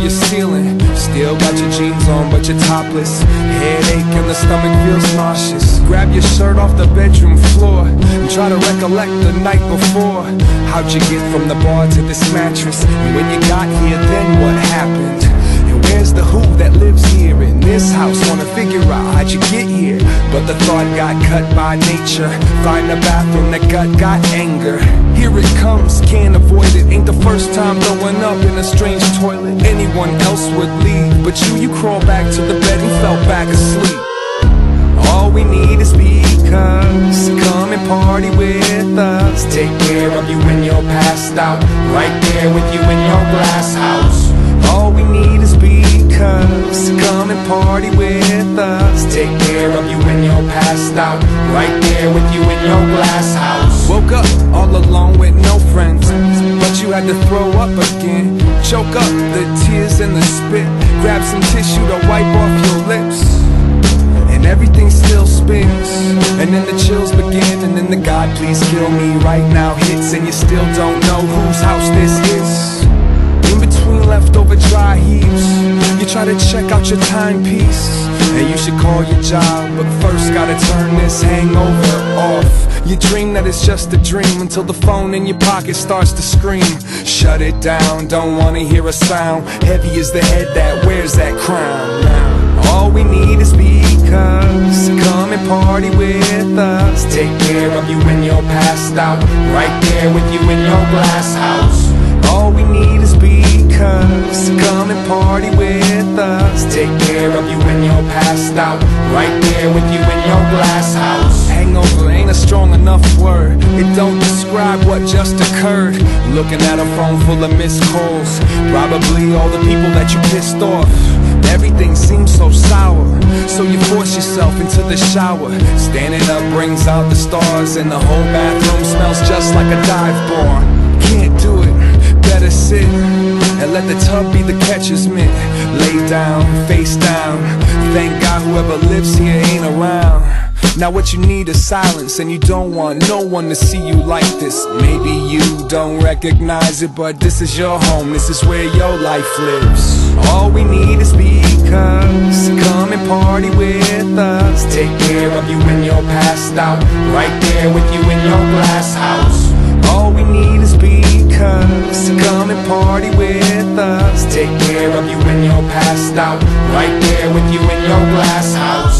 your ceiling Still got your jeans on but you're topless Headache and the stomach feels nauseous Grab your shirt off the bedroom floor And try to recollect the night before How'd you get from the bar to this mattress? And when you got here then what happened? And where's the who this house? Wanna figure out how'd you get here? But the thought got cut by nature. Find a bathroom, the gut got anger. Here it comes, can't avoid it. Ain't the first time throwing up in a strange toilet. Anyone else would leave, but you, you crawl back to the bed and fell back asleep. All we need is because come and party with us. Take care of you when you're passed out. Right there with you in your glass house. All we need is party with us. Take care of you when you're passed out. Right there with you in your glass house. Woke up all alone with no friends. But you had to throw up again. Choke up the tears and the spit. Grab some tissue to wipe off your lips and everything still spins. And then the chills begin, and then the God please kill me right now hits, and you still don't know whose house this is. In leftover dry heaps, you try to check out your timepiece, and you should call your job, but first gotta turn this hangover off. You dream that it's just a dream until the phone in your pocket starts to scream. Shut it down, don't wanna hear a sound. Heavy is the head that wears that crown. Now, all we need is because come and party with us. Take care of you when you're passed out. Right there with you in your glass house. All we need is because come and party with us. Take care of you when you're passed out. Right there with you in your glass house. Hangover ain't a strong enough word. It don't describe what just occurred. Looking at a phone full of missed calls. Probably all the people that you pissed off. Everything seems so sour. So you force yourself into the shower. Standing up brings out the stars, and the whole bathroom smells just like a dive bar. Can't do it, better sit and let the tub be the catcher's mitt. Lay down, face down. Thank God whoever lives here ain't around. Now what you need is silence and you don't want no one to see you like this Maybe you don't recognize it but this is your home, this is where your life lives All we need is because come and party with us Take care of you when you're passed out Right there with you passed out Right there with you in your glass house